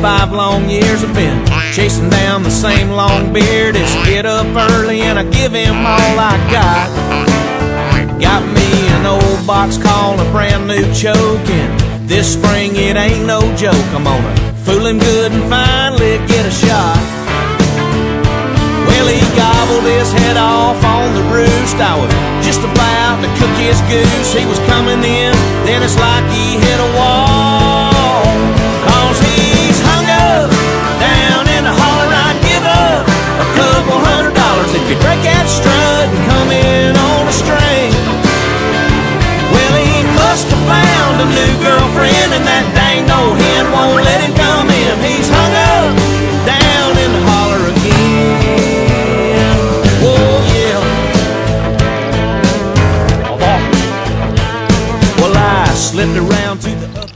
Five long years I've been chasing down the same long beard. It's get up early and I give him all I got. Got me an old box called a brand new choking. This spring it ain't no joke. I'm gonna fool him good and finally get a shot. Well, he gobbled his head off on the roost. I was just about to cook his goose. He was coming in, then it's like he hit a a new girlfriend and that dang old hen won't let him come in. He's hung up down in the holler again. Oh yeah. Well, I slipped around to the